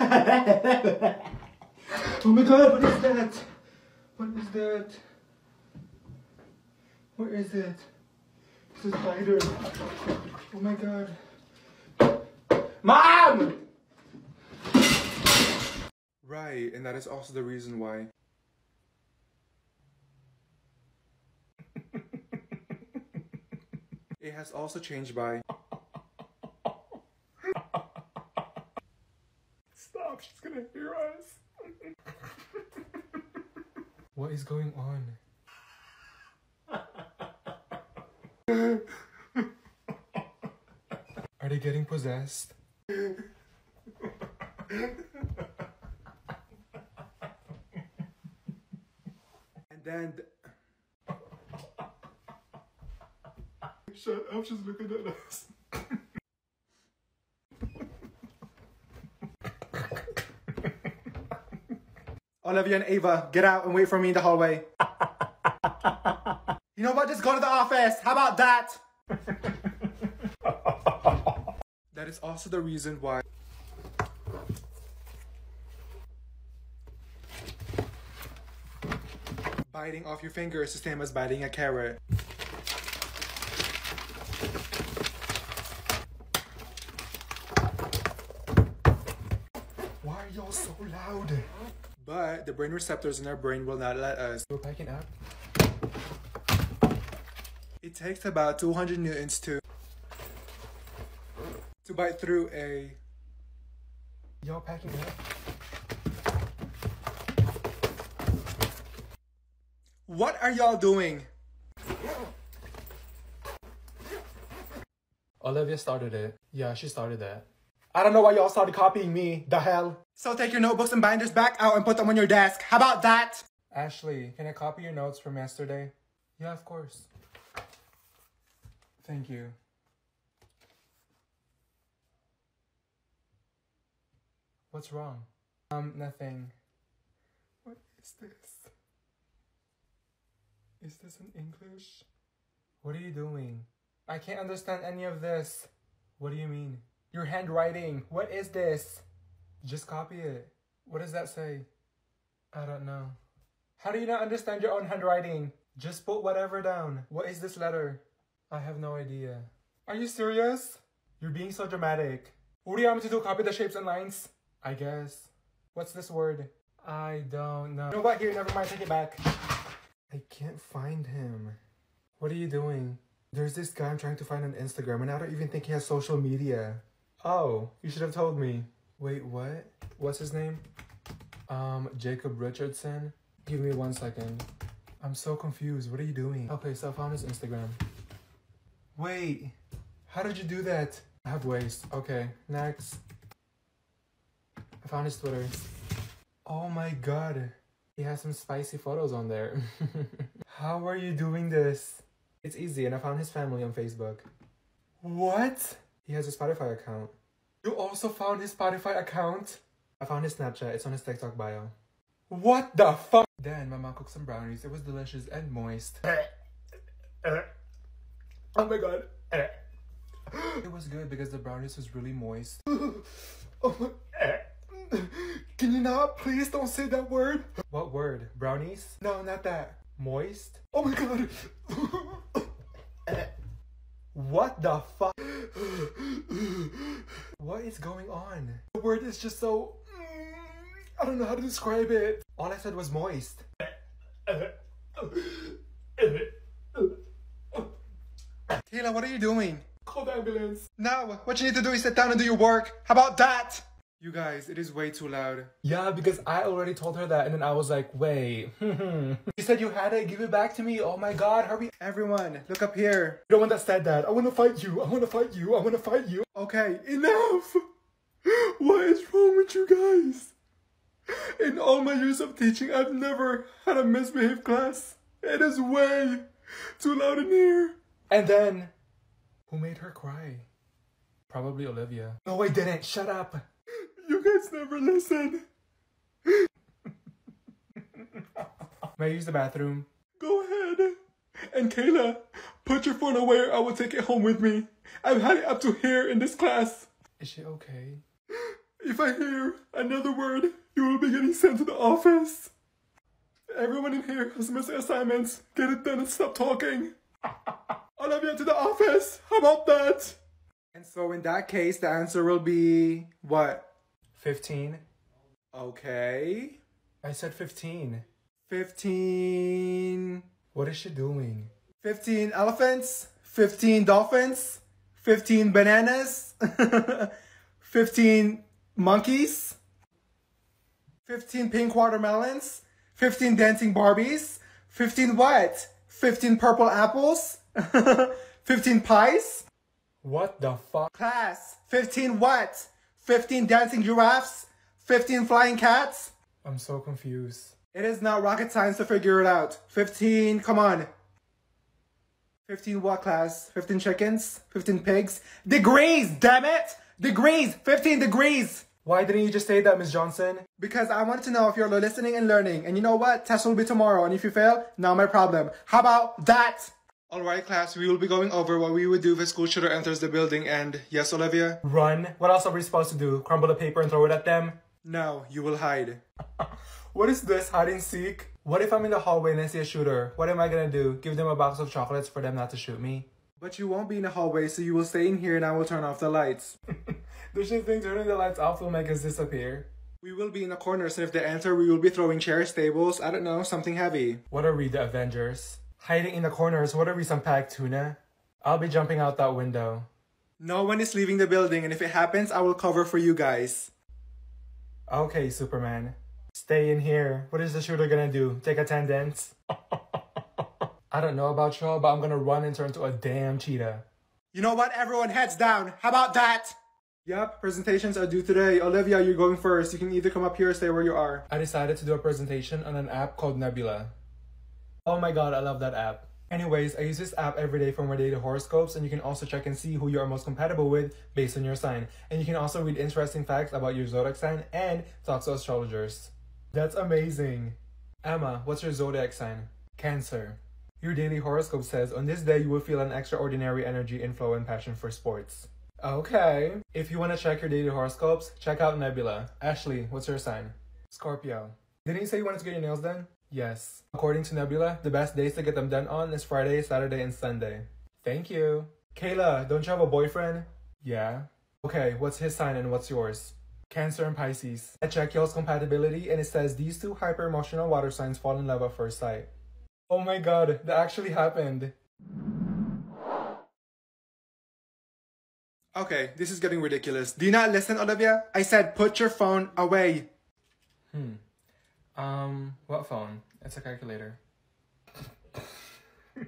oh my god, what is that? What is that? Where is it? It's a spider. Oh my god. Mom! Right, and that is also the reason why. it has also changed by. Stop, she's gonna hear us. what is going on? Are they getting possessed? and then. th- Shut up, she's looking at us. Olivia and Ava, get out and wait for me in the hallway. you know what? Just go to the office. How about that? that is also the reason why. Biting off your finger is the same as biting a carrot. Why are y'all so loud? But the brain receptors in our brain will not let us. We're packing up. It takes about 200 newtons to to bite through a. Y'all packing up. What are y'all doing? Olivia started it. Yeah, she started that. I don't know why y'all started copying me. The hell? So take your notebooks and binders back out and put them on your desk. How about that? Ashley, can I copy your notes from yesterday? Yeah, of course. Thank you. What's wrong? Um, nothing. What is this? Is this in English? What are you doing? I can't understand any of this. What do you mean? Your handwriting. What is this? Just copy it. What does that say? I don't know. How do you not understand your own handwriting? Just put whatever down. What is this letter? I have no idea. Are you serious? You're being so dramatic. What do you want me to do? Copy the shapes and lines? I guess. What's this word? I don't know. Know what? Here, never mind. Take it back. I can't find him. What are you doing? There's this guy I'm trying to find on Instagram and I don't even think he has social media. Oh, you should have told me. Wait, what? What's his name? Um, Jacob Richardson? Give me one second. I'm so confused. What are you doing? Okay, so I found his Instagram. Wait, how did you do that? I have waste. Okay, next. I found his Twitter. Oh my god. He has some spicy photos on there. How are you doing this? It's easy, and I found his family on Facebook. What? He has a Spotify account. You also found his Spotify account? I found his Snapchat. It's on his TikTok bio. What the fuck? Then my mom cooked some brownies. It was delicious and moist. Eh. Eh. Oh my god. Eh. It was good because the brownies was really moist. Oh my. Can you not? Please don't say that word. What word? Brownies? No, not that. Moist? Oh my god. What the fuck? What is going on? The word is just so. Mm, I don't know how to describe it. All I said was moist. Kayla, what are you doing? Call the ambulance. Now, what you need to do is sit down and do your work. How about that? You guys, it is way too loud. Yeah, because I already told her that and then I was like, wait. Hmm. you said you had it, give it back to me. Oh my god, hurry. Everyone, look up here. You're the one that said that. I wanna fight you. I wanna fight you. I wanna fight you. Okay, enough. What is wrong with you guys? In all my years of teaching, I've never had a misbehaved class. It is way too loud in here. And then, who made her cry? Probably Olivia. No, I didn't. Shut up. You guys never listen. May I use the bathroom? Go ahead. And Kayla, put your phone away or I will take it home with me. I've had it up to here in this class. Is she okay? If I hear another word, you will be getting sent to the office. Everyone in here has missing assignments. Get it done and stop talking. Olivia to the office. How about that? And so in that case, the answer will be what? 15. Okay. I said 15. 15. What is she doing? 15 elephants, 15 dolphins, 15 bananas, 15 monkeys, 15 pink watermelons, 15 dancing Barbies, 15 what? 15 purple apples, 15 pies. What the fuck? Class, 15 what? 15 dancing giraffes, 15 flying cats. I'm so confused. It is not rocket science to figure it out. 15, come on. 15 what class? 15 chickens? 15 pigs? Degrees, damn it! Degrees! 15 degrees! Why didn't you just say that, Miss Johnson? Because I wanted to know if you're listening and learning. And you know what? Test will be tomorrow. And if you fail, not my problem. How about that? Alright, class, we will be going over what we would do if a school shooter enters the building and... Yes, Olivia? Run? What else are we supposed to do? Crumble the paper and throw it at them? No, you will hide. what is this, hide and seek? What if I'm in the hallway and I see a shooter? What am I gonna do? Give them a box of chocolates for them not to shoot me? But you won't be in the hallway, so you will stay in here and I will turn off the lights. the shit thing turning the lights off will make us disappear. We will be in the corners, and if they enter, we will be throwing chairs, tables, I don't know, something heavy. What are we, the Avengers? Hiding in the corners, what are we, some packed tuna? I'll be jumping out that window. No one is leaving the building, and if it happens, I will cover for you guys. Okay, Superman. Stay in here. What is the shooter gonna do? Take attendance? I don't know about y'all, but I'm gonna run and turn into a damn cheetah. You know what? Everyone heads down. How about that? Yep, presentations are due today. Olivia, you're going first. You can either come up here or stay where you are. I decided to do a presentation on an app called Nebula. Oh my god, I love that app. Anyways, I use this app every day for my daily horoscopes, and you can also check and see who you are most compatible with based on your sign. And you can also read interesting facts about your zodiac sign and talk to astrologers. That's amazing. Emma, what's your zodiac sign? Cancer. Your daily horoscope says on this day you will feel an extraordinary energy inflow and passion for sports. Okay. If you want to check your daily horoscopes, check out Nebula. Ashley, what's your sign? Scorpio. Didn't you say you wanted to get your nails done? Yes. According to Nebula, the best days to get them done on is Friday, Saturday, and Sunday. Thank you. Kayla, don't you have a boyfriend? Yeah. Okay, what's his sign and what's yours? Cancer and Pisces. I check y'all's compatibility and it says these two hyper emotional water signs fall in love at first sight. Oh my god, that actually happened. Okay, this is getting ridiculous. Do you not listen, Olivia? I said put your phone away. Hmm. Um, what phone? It's a calculator.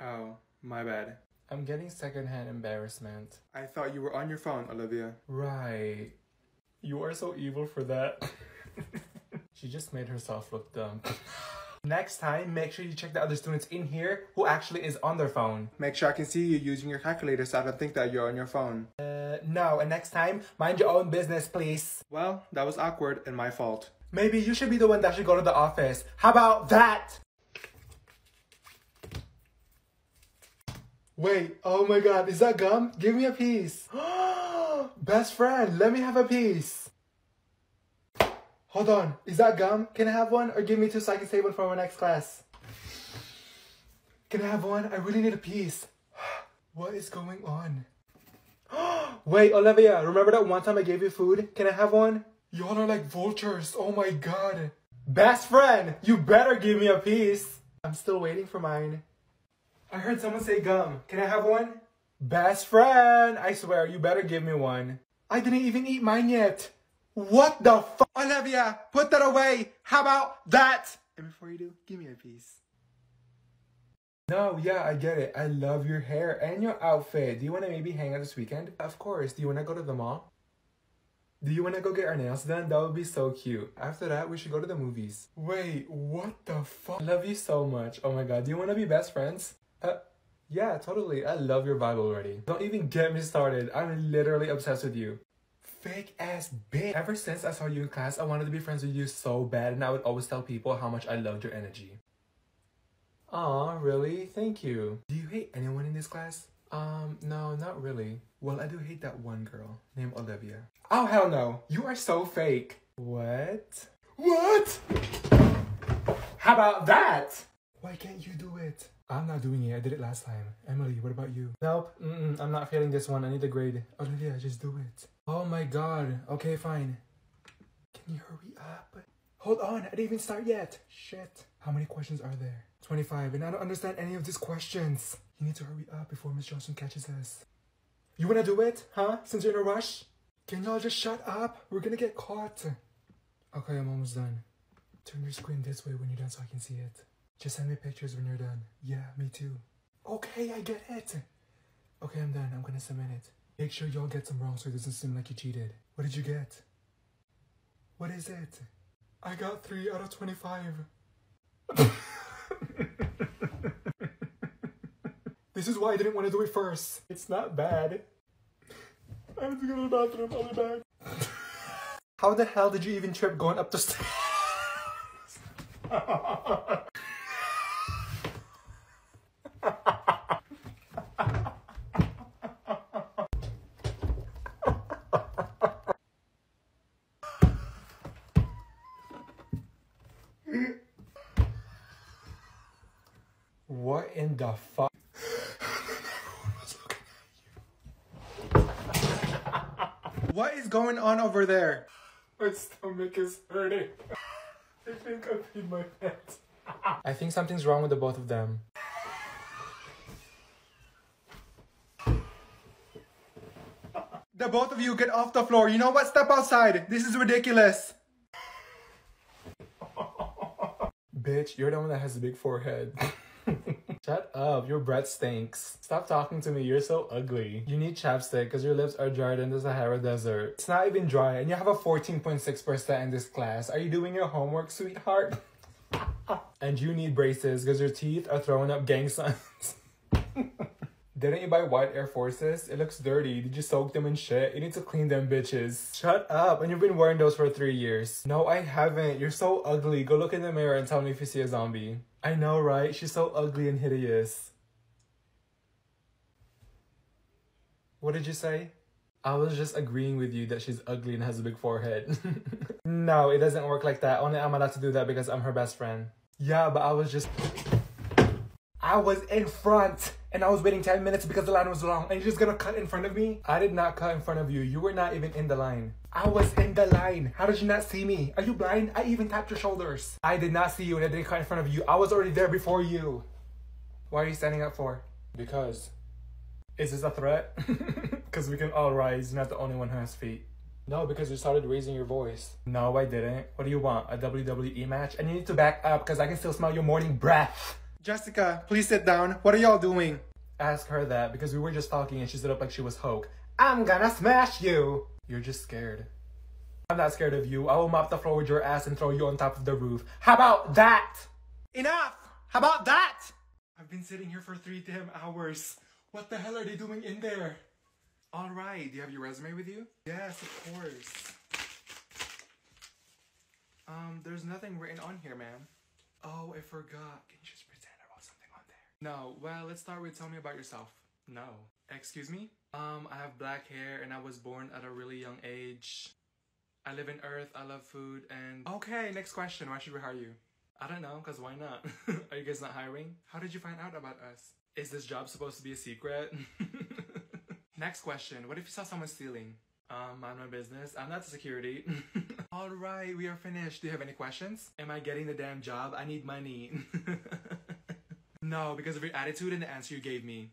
oh, my bad. I'm getting secondhand embarrassment. I thought you were on your phone, Olivia. Right. You are so evil for that. she just made herself look dumb. Next time, make sure you check the other students in here who actually is on their phone. Make sure I can see you using your calculator so I don't think that you're on your phone. Uh, no, and next time, mind your own business, please. Well, that was awkward and my fault. Maybe you should be the one that should go to the office. How about that? Wait, oh my god, is that gum? Give me a piece. Best friend, let me have a piece. Hold on, is that gum? Can I have one? Or give me two so I can save one for my next class. Can I have one? I really need a piece. What is going on? Wait, Olivia, remember that one time I gave you food? Can I have one? Y'all are like vultures, oh my god. Best friend, you better give me a piece. I'm still waiting for mine. I heard someone say gum. Can I have one? Best friend, I swear, you better give me one. I didn't even eat mine yet. What the fuck? Olivia, put that away. How about that? And before you do, give me a piece. No, yeah, I get it. I love your hair and your outfit. Do you want to maybe hang out this weekend? Of course. Do you want to go to the mall? Do you want to go get our nails done? That would be so cute. After that, we should go to the movies. Wait, what the fuck? I love you so much. Oh my god, do you want to be best friends? Uh, yeah, totally. I love your vibe already. Don't even get me started. I'm literally obsessed with you fake ass bitch. Ever since I saw you in class, I wanted to be friends with you so bad and I would always tell people how much I loved your energy. Aw, really? Thank you. Do you hate anyone in this class? Um, no, not really. Well, I do hate that one girl named Olivia. Oh, hell no. You are so fake. What? What? How about that? Why can't you do it? I'm not doing it. I did it last time. Emily, what about you? Nope. Mm-mm, I'm not failing this one. I need a grade. Olivia, just do it. Oh my god. Okay, fine. Can you hurry up? Hold on. I didn't even start yet. Shit. How many questions are there? 25. And I don't understand any of these questions. You need to hurry up before Miss Johnson catches us. You wanna do it? Huh? Since you're in a rush? Can y'all just shut up? We're gonna get caught. Okay, I'm almost done. Turn your screen this way when you're done so I can see it. Just send me pictures when you're done. Yeah, me too. Okay, I get it. Okay, I'm done. I'm gonna submit it. Make sure y'all get some wrong so it doesn't seem like you cheated. What did you get? What is it? I got 3 out of 25. this is why I didn't want to do it first. It's not bad. I have to go to the bathroom. I'll be back. How the hell did you even trip going up the stairs? What in the fuck? what is going on over there? My stomach is hurting. I think I peed my pants. I think something's wrong with the both of them. The both of you get off the floor. You know what? Step outside. This is ridiculous. Bitch, you're the one that has a big forehead. Shut up, your breath stinks. Stop talking to me, you're so ugly. You need chapstick because your lips are dried in the Sahara Desert. It's not even dry and you have a 14.6% in this class. Are you doing your homework, sweetheart? and you need braces because your teeth are throwing up gang signs. Didn't you buy white Air Forces? It looks dirty. Did you soak them in shit? You need to clean them bitches. Shut up. And you've been wearing those for three years. No, I haven't. You're so ugly. Go look in the mirror and tell me if you see a zombie. I know, right? She's so ugly and hideous. What did you say? I was just agreeing with you that she's ugly and has a big forehead. no, it doesn't work like that. Only I'm allowed to do that because I'm her best friend. Yeah, but I was just... I was in front and I was waiting 10 minutes because the line was long and you're just gonna cut in front of me? I did not cut in front of you. You were not even in the line. I was in the line. How did you not see me? Are you blind? I even tapped your shoulders. I did not see you and I didn't cut in front of you. I was already there before you. Why are you standing up for? Because. Is this a threat? Because we can all rise. You're not the only one who has feet. No, because you started raising your voice. No, I didn't. What do you want? A WWE match? And you need to back up because I can still smell your morning breath. Jessica, please sit down. What are y'all doing? Ask her that because we were just talking and she stood up like she was Hulk. I'm gonna smash you! You're just scared. I'm not scared of you. I will mop the floor with your ass and throw you on top of the roof. How about that? Enough! How about that? I've been sitting here for three damn hours. What the hell are they doing in there? All right, do you have your resume with you? Yes, of course. Um, there's nothing written on here, ma'am. Oh, I forgot. Can you just pretend I wrote something on there? No, well, let's start with tell me about yourself. No. Excuse me? Um, I have black hair and I was born at a really young age. I live in Earth, I love food, and... Okay, next question. Why should we hire you? I don't know, because why not? Are you guys not hiring? How did you find out about us? Is this job supposed to be a secret? next question. What if you saw someone stealing? Um, mind my business. I'm not security. All right, we are finished. Do you have any questions? Am I getting the damn job? I need money. No, because of your attitude and the answer you gave me.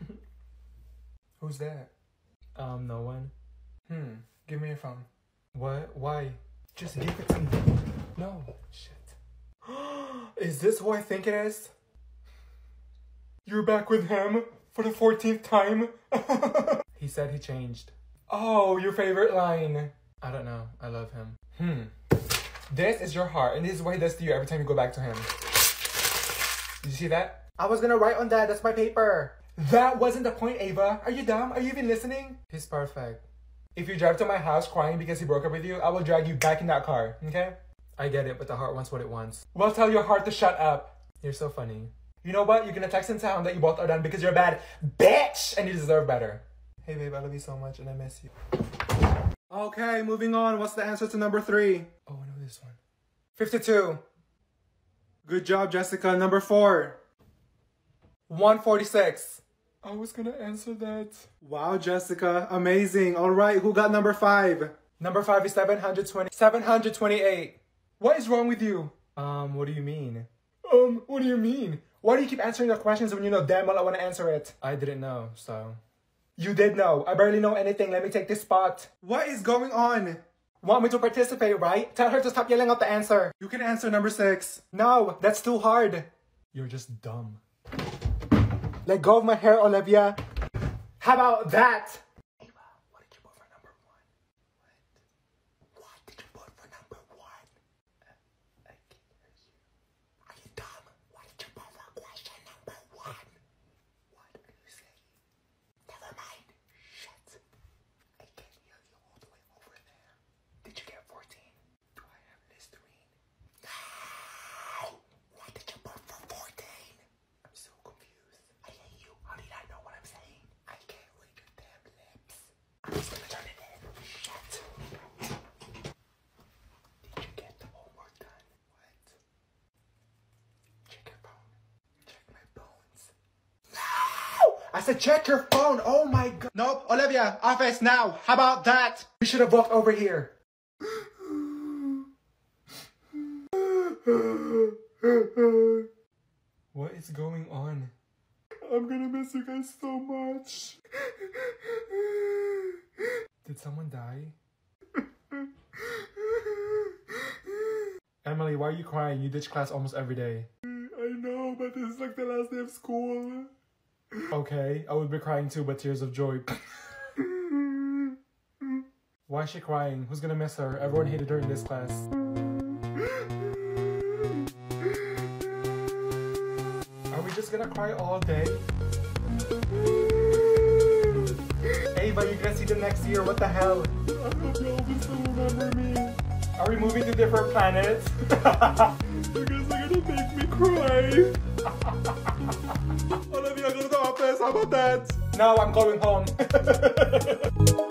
Who's that? Um, no one. Hmm, give me your phone. What? Why? Just give it to me. No. Shit. is this who I think it is? You're back with him for the 14th time? he said he changed. Oh, your favorite line. I don't know. I love him. Hmm. This is your heart, and this is what he does to you every time you go back to him. Did you see that? I was gonna write on that. That's my paper. That wasn't the point, Ava. Are you dumb? Are you even listening? He's perfect. If you drive to my house crying because he broke up with you, I will drag you back in that car, okay? I get it, but the heart wants what it wants. Well, tell your heart to shut up. You're so funny. You know what? You're gonna text and tell him that you both are done because you're a bad bitch and you deserve better. Hey babe, I love you so much and I miss you. Okay, moving on. What's the answer to number three? Oh, I know this one. 52. Good job, Jessica. Number four. 146. I was gonna answer that. Wow, Jessica. Amazing. All right, who got number five? Number five is 720. 728. What is wrong with you? Um, what do you mean? Um, what do you mean? Why do you keep answering the questions when you know damn well I want to answer it? I didn't know, so. You did know. I barely know anything. Let me take this spot. What is going on? Want me to participate, right? Tell her to stop yelling out the answer. You can answer number six. No, that's too hard. You're just dumb. Let go of my hair, Olivia. How about that? Ava, what did you put for number one? What? What did you put for number one? Uh, I can't hear you. Are you dumb? What did you put for question number one? What are you saying? Never mind. Shut. I can't hear you all the way over there. Did you get 14? Do I have Listerine? No! What did you put for 14? I'm so confused. I hate you. How did I know what I'm saying? I can't read your damn lips. I'm just gonna turn it in. Shut. Did you get the homework done? What? Check your phone. Check my bones. No! I said check your phone. Oh my god. Nope. Olivia, office now. How about that? We should have walked over here. What is going on? I'm gonna miss you guys so much. Did someone die? Emily, why are you crying? You ditch class almost every day. I know, but this is like the last day of school. Okay, I would be crying too, but tears of joy. Why is she crying? Who's gonna miss her? Everyone hated her in this class. Are we just gonna cry all day? Ava, you're gonna see them next year. What the hell? I hope y'all will remember me. Are we moving to different planets? guys are gonna make me cry. How about that? Now I'm going home.